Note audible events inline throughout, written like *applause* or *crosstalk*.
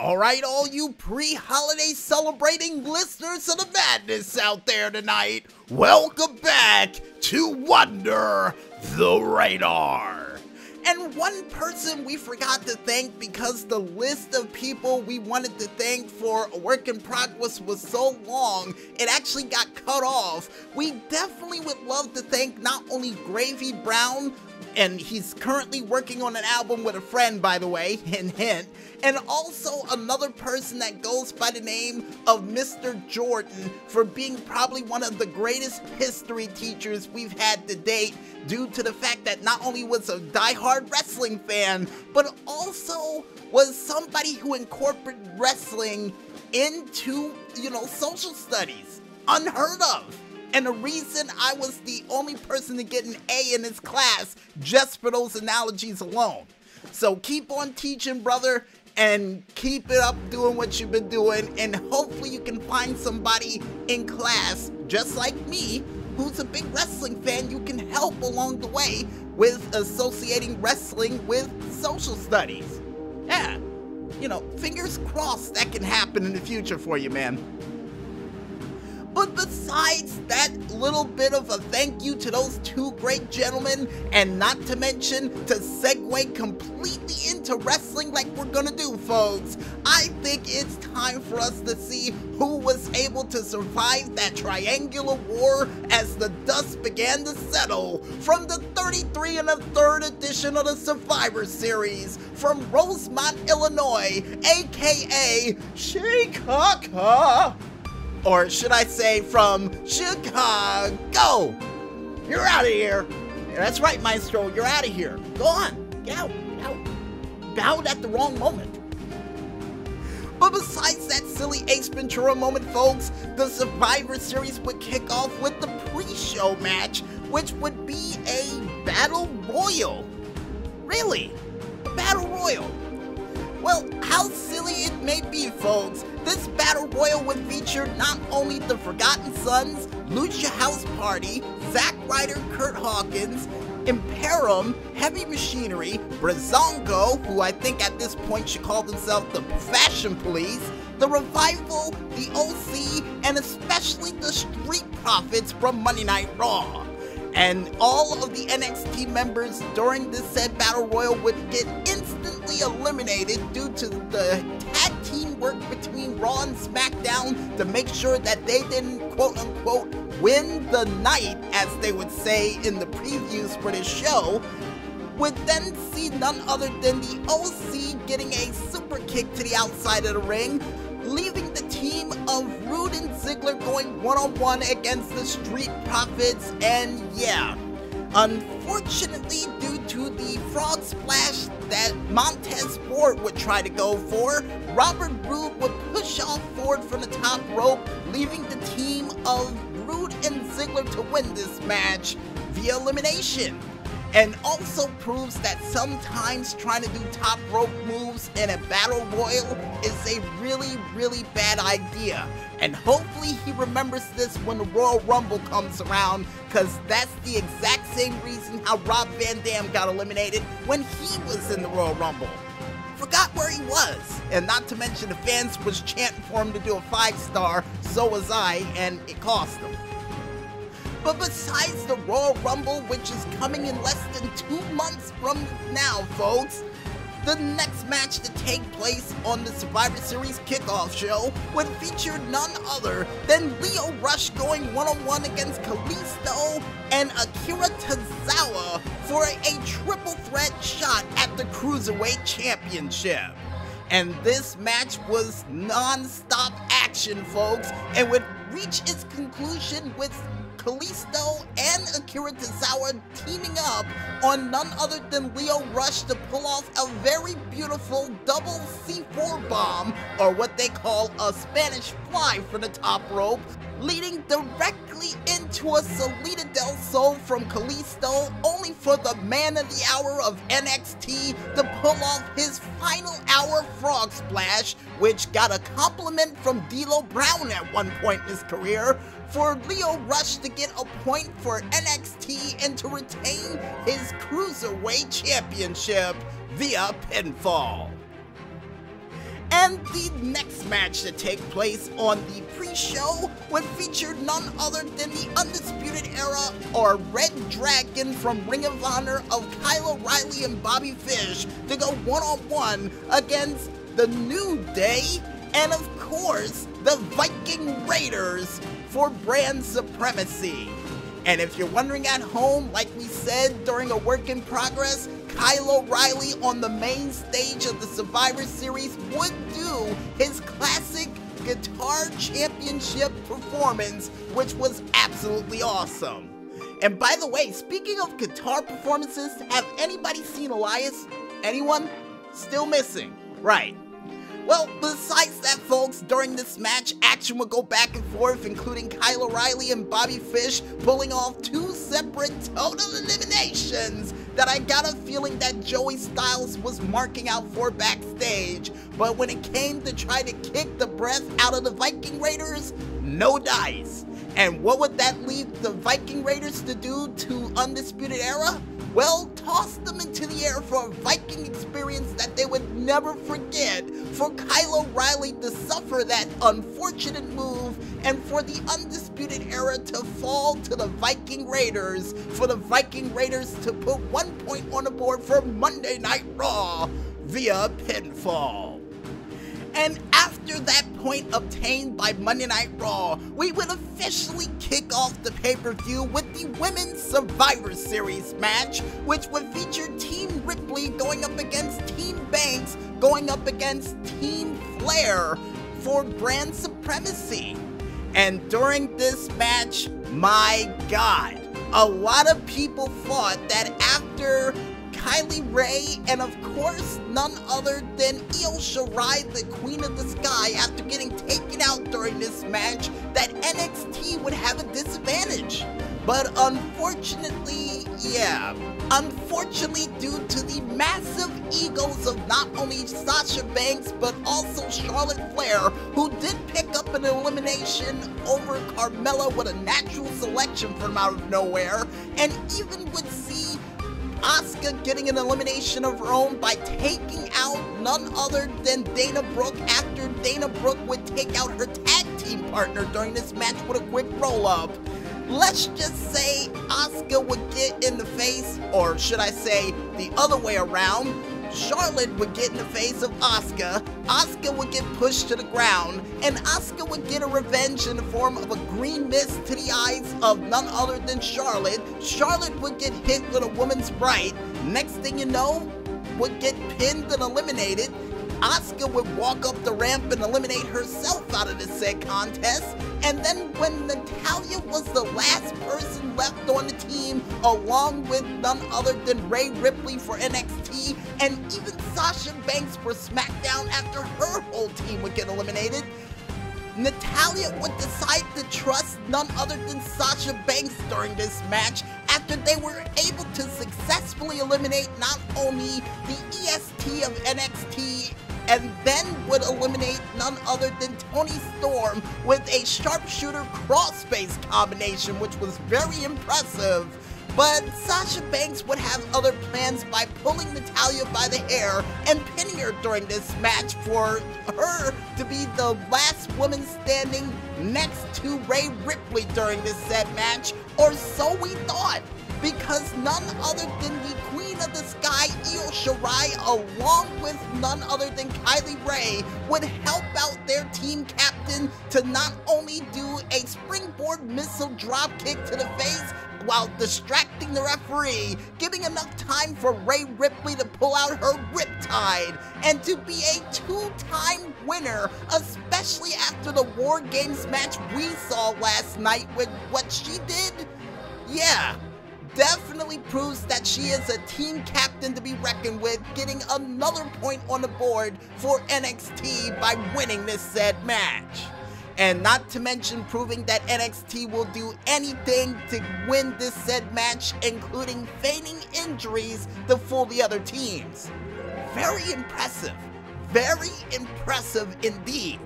All right, all you pre-holiday celebrating listeners of the madness out there tonight, welcome back to Under the Radar. And one person we forgot to thank because the list of people we wanted to thank for a work in progress was so long, it actually got cut off. We definitely would love to thank not only Gravy Brown, and he's currently working on an album with a friend, by the way, *laughs* hint hint, and also another person that goes by the name of Mr. Jordan for being probably one of the greatest history teachers we've had to date due to the fact that not only was a die-hard wrestling fan, but also was somebody who incorporated wrestling into, you know, social studies. Unheard of. And the reason I was the only person to get an A in this class just for those analogies alone. So keep on teaching, brother, and keep it up doing what you've been doing, and hopefully you can find somebody in class just like me who's a big wrestling fan you can help along the way with associating wrestling with social studies. Yeah, you know, fingers crossed that can happen in the future for you, man. But besides that little bit of a thank you to those two great gentlemen, and not to mention to segue completely into wrestling like we're gonna do, folks, I think it's time for us to see who was able to survive that triangular war as the dust began to settle from the 33 and a third edition of the Survivor Series from Rosemont, Illinois, aka Chicago or should I say from Chicago. You're out of here. That's right, Maestro, you're out of here. Go on, get out, get out. Bowed at the wrong moment. But besides that silly Ace Ventura moment, folks, the Survivor Series would kick off with the pre-show match, which would be a Battle Royal. Really? Battle Royal. Well, how silly it may be, folks, this Battle Royal would feature not only the Forgotten Sons, Lucha House Party, Zack Ryder Kurt Hawkins, Imperium, Heavy Machinery, Breezango, who I think at this point should call themselves the Fashion Police, the Revival, the OC, and especially the Street Profits from Monday Night Raw. And all of the NXT members during this said Battle Royal would get instantly eliminated due to the tag team work between Raw and SmackDown to make sure that they didn't quote unquote win the night, as they would say in the previews for this show, would then see none other than the OC getting a super kick to the outside of the ring, leaving the team of Roode and Ziggler going one-on-one against the Street Profits, and yeah, unfortunately due the frog splash that Montez Ford would try to go for, Robert Roode would push off Ford from the top rope, leaving the team of Roode and Ziggler to win this match via elimination and also proves that sometimes trying to do top rope moves in a battle royal is a really, really bad idea. And hopefully he remembers this when the Royal Rumble comes around, because that's the exact same reason how Rob Van Dam got eliminated when he was in the Royal Rumble. Forgot where he was, and not to mention the fans was chanting for him to do a five star, so was I, and it cost him. But besides the Royal Rumble, which is coming in less than two months from now, folks, the next match to take place on the Survivor Series kickoff show would feature none other than Lio Rush going one-on-one against Kalisto and Akira Tozawa for a triple threat shot at the Cruiserweight Championship. And this match was non-stop action, folks, and would reach its conclusion with Kalisto and Akira Tozawa teaming up on none other than Lio Rush to pull off a very beautiful double C4 bomb, or what they call a Spanish fly from the top rope, leading directly into a Salida del Sol from Kalisto, only for the man of the hour of NXT to pull off his final hour frog splash, which got a compliment from D'Lo Brown at one point in his career, for Lio Rush to get a point for NXT and to retain his Cruiserweight Championship via pinfall. And the next match to take place on the pre-show would feature none other than the Undisputed Era or Red Dragon from Ring of Honor of Kyle O'Reilly and Bobby Fish to go one-on-one against the New Day and of course the Viking Raiders for brand supremacy. And if you're wondering at home, like we said during a work in progress, Kyle O'Reilly on the main stage of the Survivor Series would do his classic Guitar Championship performance, which was absolutely awesome. And by the way, speaking of guitar performances, have anybody seen Elias? Anyone? Still missing. Right. Well, besides that, folks, during this match, action would go back and forth, including Kyle O'Reilly and Bobby Fish pulling off two separate total eliminations that I got a feeling that Joey Styles was marking out for backstage. But when it came to try to kick the breath out of the Viking Raiders, no dice. And what would that leave the Viking Raiders to do to Undisputed Era? Well, toss them into the air for a Viking experience that they would never forget, for Kyle O'Reilly to suffer that unfortunate move, and for the Undisputed Era to fall to the Viking Raiders, for the Viking Raiders to put one point on the board for Monday Night Raw via pinfall. And after that point obtained by Monday Night Raw, we would officially kick off the pay-per-view with the Women's Survivor Series match, which would feature Team Ripley going up against Team Banks, going up against Team Flair for brand supremacy. And during this match, my god, a lot of people thought that after Kylie Rae, and of course, none other than Io Shirai, the Queen of the Sky, after getting taken out during this match, that NXT would have a disadvantage. But unfortunately, yeah, unfortunately due to the massive egos of not only Sasha Banks, but also Charlotte Flair, who did pick up an elimination over Carmella with a natural selection from out of nowhere, and even would see Asuka getting an elimination of her own by taking out none other than Dana Brooke after Dana Brooke would take out her tag team partner during this match with a quick roll-up. Let's just say Asuka would get in the face, or should I say the other way around, Charlotte would get in the face of Asuka, Asuka would get pushed to the ground, and Asuka would get a revenge in the form of a green mist to the eyes of none other than Charlotte. Charlotte would get hit with a woman's right. Next thing you know, would get pinned and eliminated. Asuka would walk up the ramp and eliminate herself out of the said contest. And then when Natalya was the last person left on the team, along with none other than Rhea Ripley for NXT, and even Sasha Banks for SmackDown after her whole team would get eliminated, Natalya would decide to trust none other than Sasha Banks during this match after they were able to successfully eliminate not only the EST of NXT and then would eliminate none other than Toni Storm with a sharpshooter crossface combination, which was very impressive. But Sasha Banks would have other plans by pulling Natalya by the hair and pinning her during this match for her to be the last woman standing next to Rhea Ripley during this said match, or so we thought, because none other than the of the Sky, Io Shirai, along with none other than Kylie Rae, would help out their team captain to not only do a springboard missile drop kick to the face while distracting the referee, giving enough time for Rhea Ripley to pull out her Riptide, and to be a two-time winner, especially after the War Games match we saw last night with what she did? Yeah, definitely proves that she is a team captain to be reckoned with, getting another point on the board for NXT by winning this said match. And not to mention proving that NXT will do anything to win this said match, including feigning injuries to fool the other teams. Very impressive. Very impressive indeed.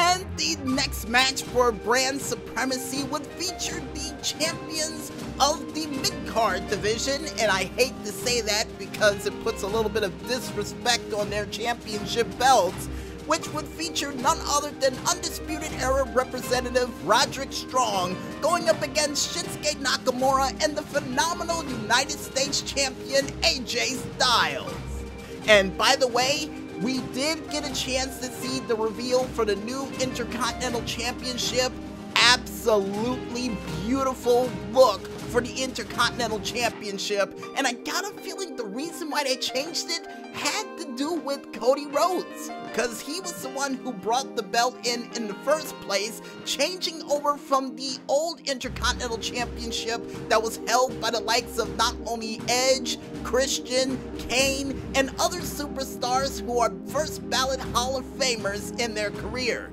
And the next match for brand supremacy would feature the champions of the mid-card division, and I hate to say that because it puts a little bit of disrespect on their championship belts, which would feature none other than Undisputed Era representative Roderick Strong going up against Shinsuke Nakamura and the phenomenal United States champion AJ Styles. And by the way, we did get a chance to see the reveal for the new Intercontinental Championship. Absolutely beautiful look for the Intercontinental Championship, and I got a feeling the reason why they changed it had to do with Cody Rhodes, because he was the one who brought the belt in in the first place, changing over from the old Intercontinental Championship that was held by the likes of not only Edge, Christian, Kane, and other superstars who are first ballot Hall of Famers in their careers.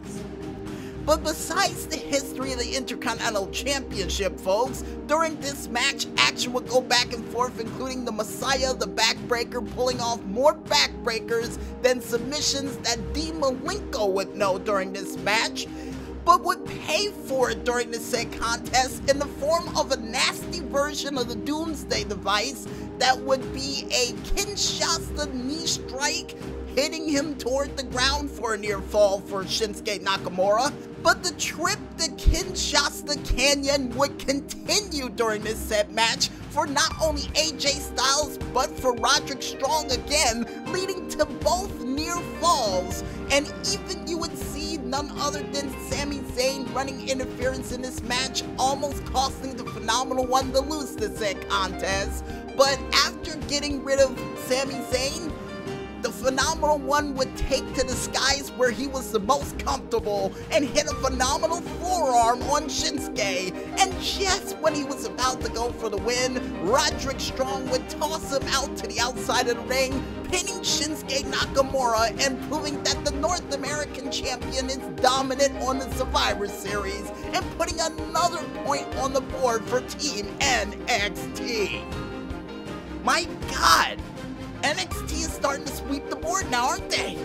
But besides the history of the Intercontinental Championship, folks, during this match, action would go back and forth, including the Messiah, the backbreaker, pulling off more backbreakers than submissions that Dean Malenko would know during this match but would pay for it during the said contest in the form of a nasty version of the Doomsday device that would be a Kinshasa knee strike hitting him toward the ground for a near fall for Shinsuke Nakamura. But the trip to Kinshasa Canyon would continue during this set match for not only AJ Styles, but for Roderick Strong again, leading to both near falls. And even you would see none other than Sami Zayn running interference in this match, almost costing the Phenomenal One to lose the set contest. But after getting rid of Sami Zayn, phenomenal one would take to the skies where he was the most comfortable and hit a phenomenal forearm on Shinsuke. And just when he was about to go for the win, Roderick Strong would toss him out to the outside of the ring, pinning Shinsuke Nakamura and proving that the North American champion is dominant on the Survivor Series and putting another point on the board for Team NXT. My God, NXT is starting to sweep the board now, aren't they? *laughs*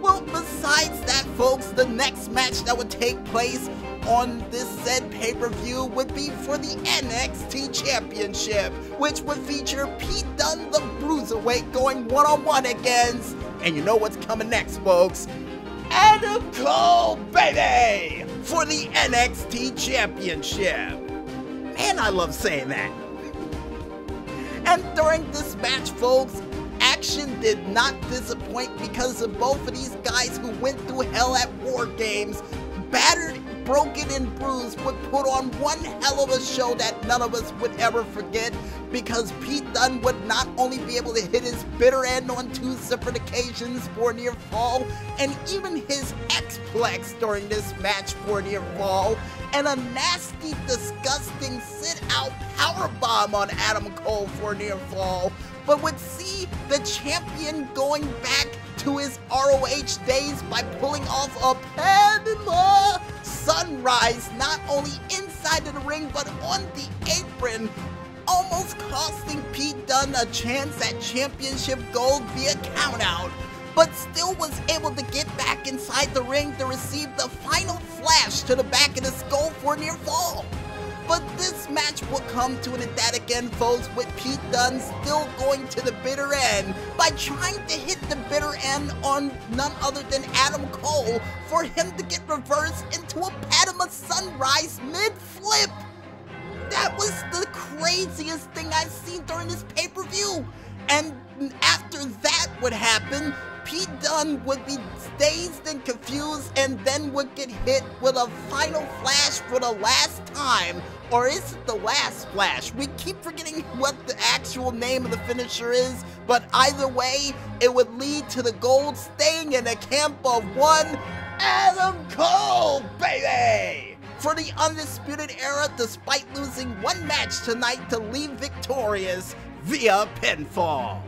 well, besides that, folks, the next match that would take place on this said pay-per-view would be for the NXT Championship, which would feature Pete Dunne, the Bruiserweight, going one-on-one against, and you know what's coming next, folks, Adam Cole, baby, for the NXT Championship. Man, I love saying that. And during this match, folks, action did not disappoint because of both of these guys who went through hell at War Games, battered, broken, and bruised, would put on one hell of a show that none of us would ever forget because Pete Dunne would not only be able to hit his bitter end on two separate occasions for near fall, and even his X-Plex during this match for near fall, and a nasty, disgusting sit-out powerbomb on Adam Cole for near fall, but would see the champion going back to his ROH days by pulling off a Sunrise, not only inside of the ring, but on the apron, almost costing Pete Dunne a chance at championship gold via countout but still was able to get back inside the ring to receive the final flash to the back of the skull for near fall. But this match will come to an emphatic end, folks, with Pete Dunne still going to the bitter end by trying to hit the bitter end on none other than Adam Cole for him to get reversed into a Panama Sunrise mid-flip. That was the craziest thing I've seen during this pay-per-view. And after that would happen, Pete Dunne would be dazed and confused and then would get hit with a final flash for the last time. Or is it the last flash? We keep forgetting what the actual name of the finisher is, but either way, it would lead to the gold staying in a camp of one Adam Cole, baby! For the Undisputed Era, despite losing one match tonight to leave victorious via pinfall.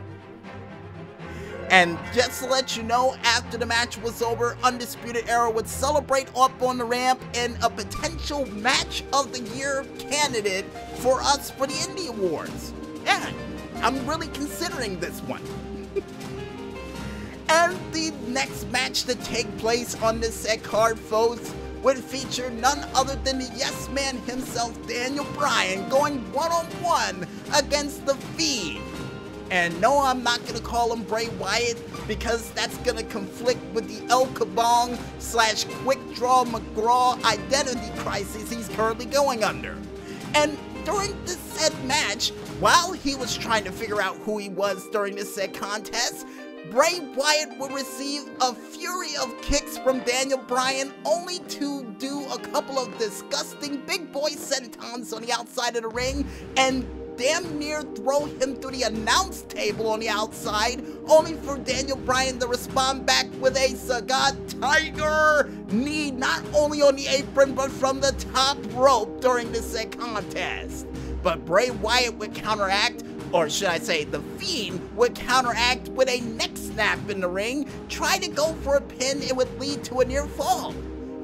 And just to let you know, after the match was over, Undisputed Era would celebrate up on the ramp in a potential Match of the Year candidate for us for the Indie Awards. Yeah, I'm really considering this one. *laughs* and the next match to take place on this set card, folks, would feature none other than the yes man himself, Daniel Bryan, going one on one against The Fiend. And no, I'm not gonna call him Bray Wyatt because that's gonna conflict with the El Kabong slash Quick Draw McGraw identity crisis he's currently going under. And during this said match, while he was trying to figure out who he was during this said contest, Bray Wyatt would receive a fury of kicks from Daniel Bryan only to do a couple of disgusting big boy sentons on the outside of the ring and damn near throw him through the announce table on the outside, only for Daniel Bryan to respond back with a Sagat Tiger knee not only on the apron but from the top rope during this contest. But Bray Wyatt would counteract or should I say, the Fiend would counteract with a neck snap in the ring, try to go for a pin, it would lead to a near fall.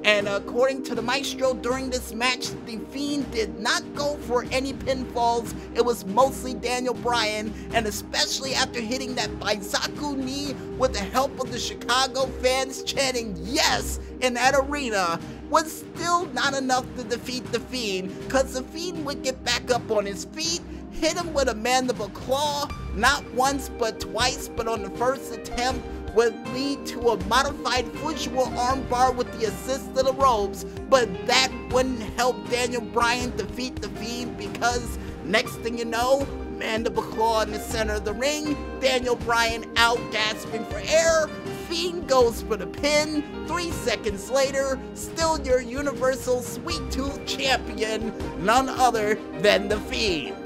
And according to the Maestro, during this match, The Fiend did not go for any pinfalls. It was mostly Daniel Bryan, and especially after hitting that Busaiku knee with the help of the Chicago fans chanting yes in that arena, was still not enough to defeat The Fiend, because The Fiend would get back up on his feet, hit him with a mandible claw, not once but twice, but on the first attempt, would lead to a modified Fujiwara armbar with the assist of the ropes, but that wouldn't help Daniel Bryan defeat the Fiend because next thing you know, Mandible Claw in the center of the ring, Daniel Bryan out gasping for air, Fiend goes for the pin, three seconds later, still your Universal Sweet Tooth Champion, none other than the Fiend.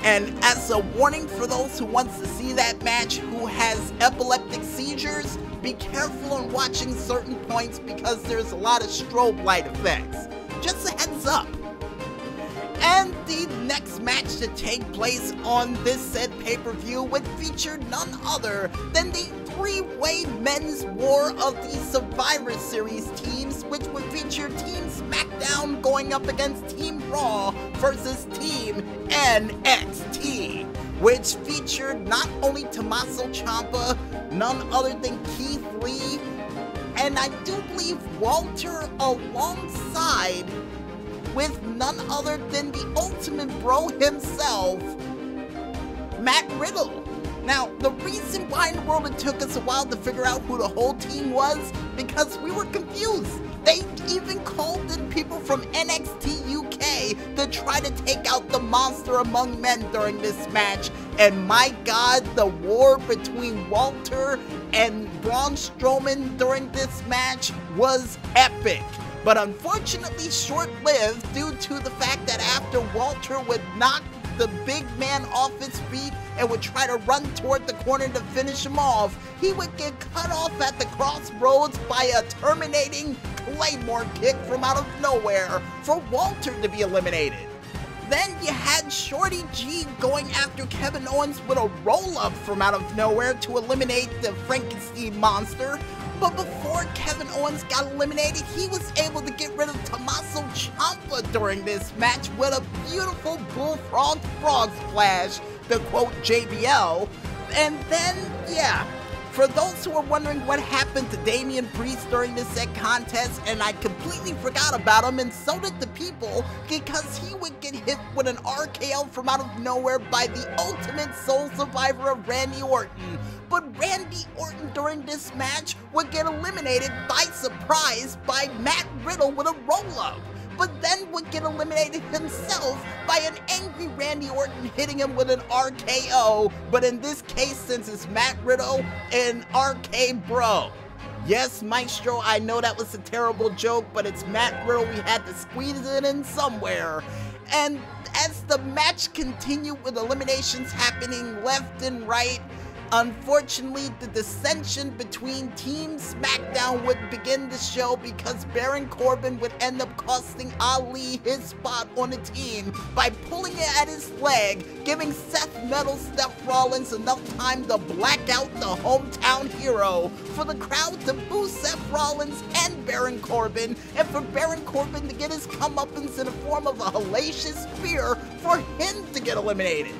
And as a warning for those who wants to see that match who has epileptic seizures, be careful on watching certain points because there's a lot of strobe light effects. Just a heads up. And the next match to take place on this said pay-per-view would feature none other than the three-way men's war of the Survivor Series teams, which would feature Team SmackDown going up against Team Raw versus Team NXT, which featured not only Tommaso Ciampa, none other than Keith Lee, and I do believe Walter alongside with none other than the ultimate bro himself, Matt Riddle. Now, the reason why in the world it took us a while to figure out who the whole team was, because we were confused. They even called in people from NXT UK to try to take out the monster among men during this match. And my god, the war between Walter and Braun Strowman during this match was epic but unfortunately short-lived due to the fact that after Walter would knock the big man off his feet and would try to run toward the corner to finish him off, he would get cut off at the crossroads by a terminating Claymore kick from out of nowhere for Walter to be eliminated. Then you had Shorty G going after Kevin Owens with a roll-up from out of nowhere to eliminate the Frankenstein monster, but before Kevin Owens got eliminated, he was able to get rid of Tommaso Ciampa during this match with a beautiful bullfrog frog splash, to quote JBL. And then, yeah, for those who are wondering what happened to Damian Priest during this set contest, and I completely forgot about him, and so did the people, because he would get hit with an RKO from out of nowhere by the ultimate soul survivor of Randy Orton but Randy Orton during this match would get eliminated by surprise by Matt Riddle with a roll-up but then would get eliminated himself by an angry Randy Orton hitting him with an RKO, but in this case, since it's Matt Riddle, an RK Bro. Yes, Maestro, I know that was a terrible joke, but it's Matt Riddle, we had to squeeze it in somewhere. And as the match continued with eliminations happening left and right, Unfortunately, the dissension between Team SmackDown would begin the show because Baron Corbin would end up costing Ali his spot on the team by pulling it at his leg, giving Seth Metal Seth Rollins enough time to black out the hometown hero, for the crowd to boo Seth Rollins and Baron Corbin, and for Baron Corbin to get his comeuppance in the form of a hellacious spear for him to get eliminated.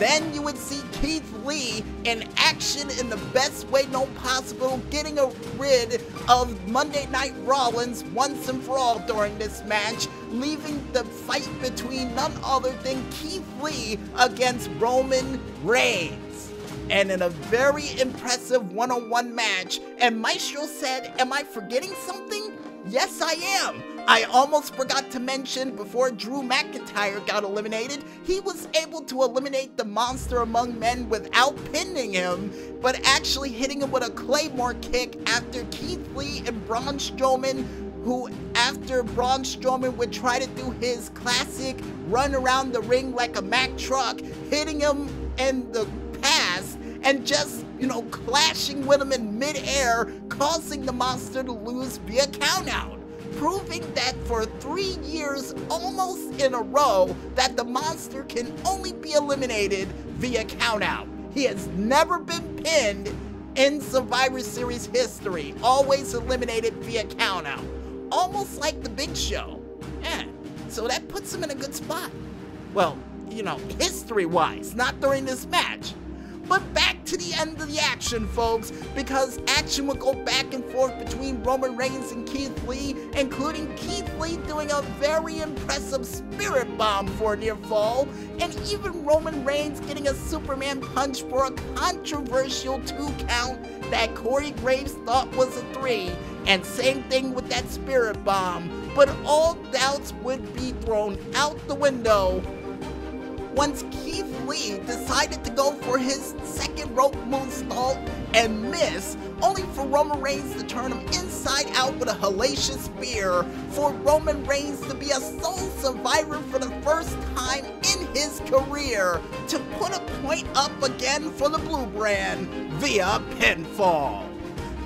Then you would see Keith Lee in action in the best way known possible, getting rid of Monday Night Rollins once and for all during this match, leaving the fight between none other than Keith Lee against Roman Reigns. And in a very impressive one on one match, and Maestro said, Am I forgetting something? Yes, I am. I almost forgot to mention before Drew McIntyre got eliminated, he was able to eliminate the monster among men without pinning him, but actually hitting him with a Claymore kick after Keith Lee and Braun Strowman who after Braun Strowman would try to do his classic run around the ring like a Mack truck, hitting him in the past and just, you know, clashing with him in midair, causing the monster to lose via countout proving that for three years almost in a row that the monster can only be eliminated via countout. He has never been pinned in Survivor Series history, always eliminated via countout. Almost like the Big Show. Yeah, so that puts him in a good spot. Well, you know, history-wise, not during this match. But back to the end of the action, folks, because action will go back and forth between Roman Reigns and Keith Lee, including Keith Lee doing a very impressive spirit bomb for a near fall, and even Roman Reigns getting a Superman punch for a controversial two count that Corey Graves thought was a three. And same thing with that spirit bomb. But all doubts would be thrown out the window once Keith Lee decided to go for his second rope moonsault and miss, only for Roman Reigns to turn him inside out with a hellacious spear, for Roman Reigns to be a sole survivor for the first time in his career, to put a point up again for the Blue Brand via pinfall.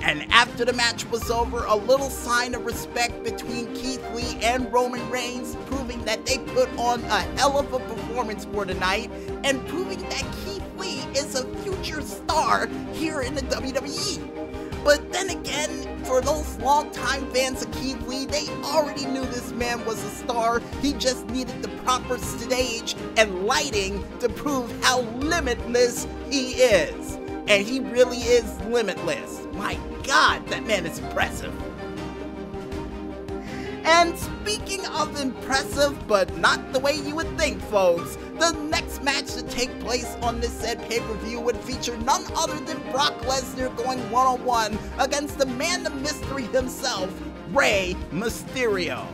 And after the match was over, a little sign of respect between Keith Lee and Roman Reigns, proving that they put on a hell of a performance for tonight, and proving that Keith Lee is a future star here in the WWE. But then again, for those longtime fans of Keith Lee, they already knew this man was a star. He just needed the proper stage and lighting to prove how limitless he is. And he really is limitless. My god, that man is impressive. And speaking of impressive, but not the way you would think, folks, the next match to take place on this said pay-per-view would feature none other than Brock Lesnar going one-on-one against the man of mystery himself, Rey Mysterio.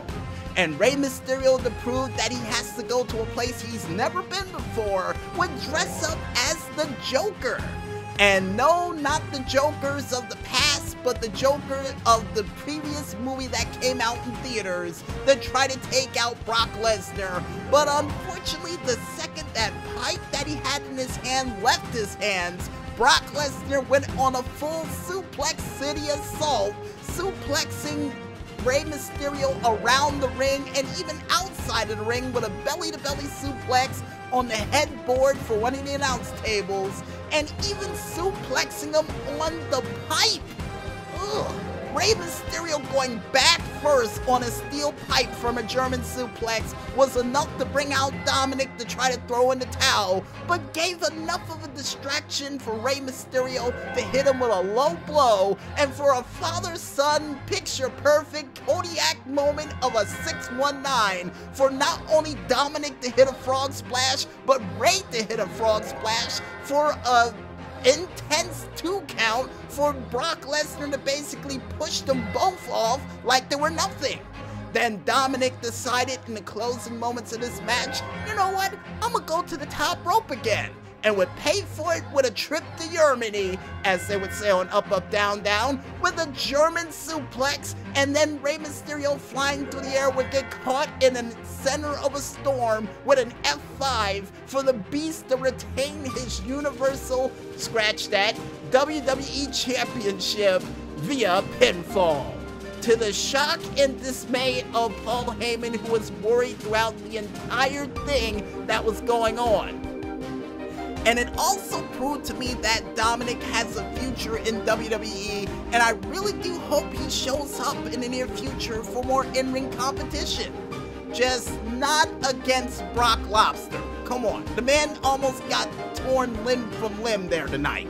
And Rey Mysterio to prove that he has to go to a place he's never been before would dress up as the Joker. And no, not the Jokers of the past, but the Joker of the previous movie that came out in theaters that tried to take out Brock Lesnar. But unfortunately, the second that pipe that he had in his hand left his hands, Brock Lesnar went on a full suplex city assault, suplexing Rey Mysterio around the ring and even outside of the ring with a belly to belly suplex on the headboard for one of the announce tables and even suplexing him on the pipe. Ugh. Rey Mysterio going back first on a steel pipe from a German suplex was enough to bring out Dominic to try to throw in the towel, but gave enough of a distraction for Rey Mysterio to hit him with a low blow, and for a father-son picture-perfect Kodak moment of a 619 for not only Dominic to hit a frog splash, but Rey to hit a frog splash for a intense two count for Brock Lesnar to basically push them both off like they were nothing. Then Dominic decided in the closing moments of this match, you know what, I'm gonna go to the top rope again and would pay for it with a trip to Germany, as they would say on Up Up Down Down, with a German suplex, and then Rey Mysterio flying through the air would get caught in the center of a storm with an F5 for the Beast to retain his Universal, scratch that, WWE Championship via pinfall. To the shock and dismay of Paul Heyman, who was worried throughout the entire thing that was going on. And it also proved to me that Dominic has a future in WWE, and I really do hope he shows up in the near future for more in-ring competition. Just not against Brock Lobster. Come on, the man almost got torn limb from limb there tonight.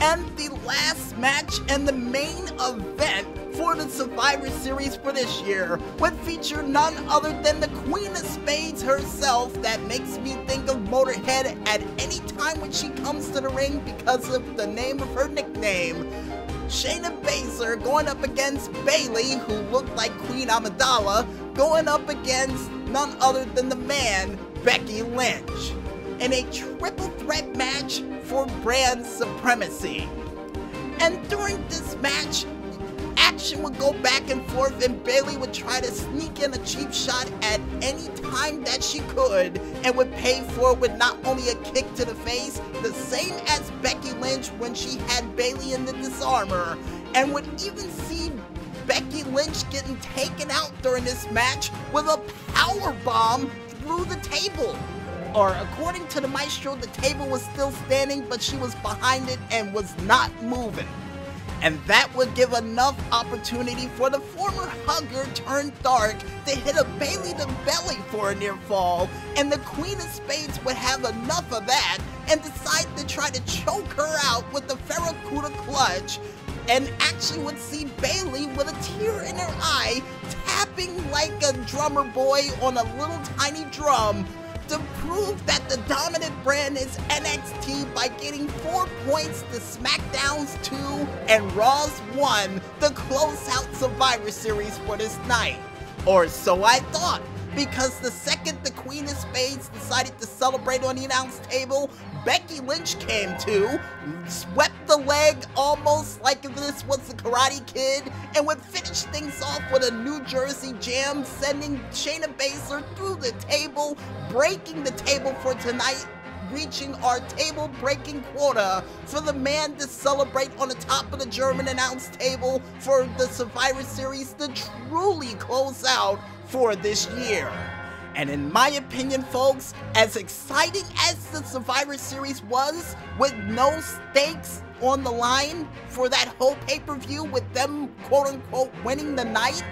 And the last match and the main event for the Survivor Series for this year would feature none other than the Queen of Spades herself that makes me think of Motorhead at any time when she comes to the ring because of the name of her nickname. Shayna Baszler going up against Bayley, who looked like Queen Amidala, going up against none other than the man, Becky Lynch, in a triple threat match for brand supremacy. And during this match, action would go back and forth and Bayley would try to sneak in a cheap shot at any time that she could and would pay for it with not only a kick to the face, the same as Becky Lynch when she had Bayley in the disarmer, and would even see Becky Lynch getting taken out during this match with a power bomb through the table. Or according to the maestro, the table was still standing, but she was behind it and was not moving. And that would give enough opportunity for the former hugger turned dark to hit a Bayley to belly for a near fall, and the Queen of Spades would have enough of that and decide to try to choke her out with the Ferracuda clutch, and actually would see Bayley with a tear in her eye tapping like a drummer boy on a little tiny drum to prove that the dominant brand is NXT by getting four points to SmackDown's two and Raw's one to close out Survivor Series for this night. Or so I thought because the second the Queen of Spades decided to celebrate on the announce table, Becky Lynch came to, swept the leg almost like this was the Karate Kid, and would finish things off with a New Jersey jam, sending Shayna Baszler through the table, breaking the table for tonight reaching our table breaking quota for the man to celebrate on the top of the German announce table for the Survivor Series to truly close out for this year. And in my opinion, folks, as exciting as the Survivor Series was, with no stakes on the line for that whole pay per view, with them quote unquote winning the night,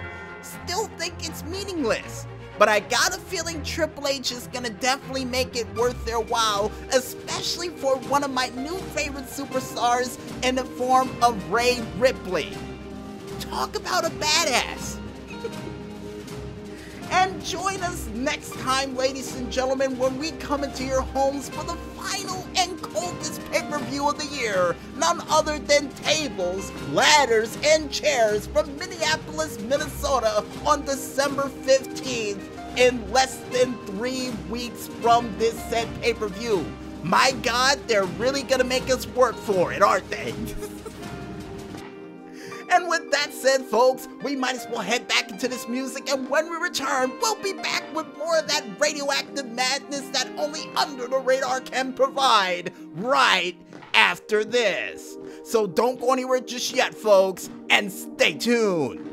still think it's meaningless. But I got a feeling Triple H is gonna definitely make it worth their while, especially for one of my new favorite superstars in the form of Rhea Ripley. Talk about a badass. *laughs* And join us next time, ladies and gentlemen, when we come into your homes for the final and coldest pay-per-view of the year. None other than tables, ladders, and chairs from Minneapolis, Minnesota on December 15th in less than three weeks from this said pay-per-view. My God, they're really gonna make us work for it, aren't they? *laughs* And with that said, folks, we might as well head back into this music, and when we return, we'll be back with more of that radioactive madness that only Under the Radar can provide right after this. So don't go anywhere just yet, folks, and stay tuned.